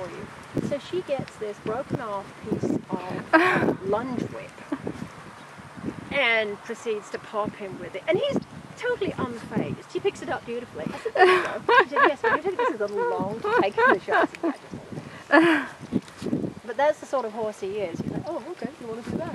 for you. So she gets this broken off piece of lunge whip and proceeds to pop him with it. And he's totally unfazed. She picks it up beautifully. I said, there you go. She said, yes, but you this is a long to take in the shots, But that's the sort of horse he is. He's like, oh, okay, you want to do that?